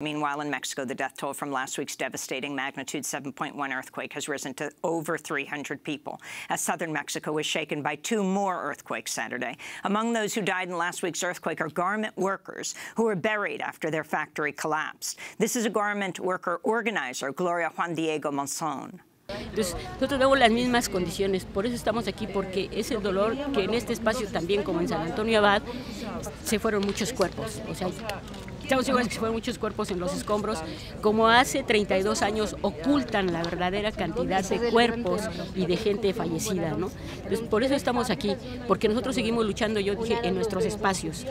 Meanwhile, in Mexico, the death toll from last week's devastating magnitude 7.1 earthquake has risen to over 300 people, as southern Mexico was shaken by two more earthquakes Saturday. Among those who died in last week's earthquake are garment workers who were buried after their factory collapsed. This is a garment worker organizer, Gloria Juan Diego Monzon. Entonces, nosotros tenemos las mismas condiciones, por eso estamos aquí, porque es el dolor que en este espacio también, como en San Antonio Abad, se fueron muchos cuerpos. O sea, Estamos seguros que fueron muchos cuerpos en los escombros, como hace 32 años ocultan la verdadera cantidad de cuerpos y de gente fallecida, ¿no? Entonces, por eso estamos aquí, porque nosotros seguimos luchando, yo dije, en nuestros espacios.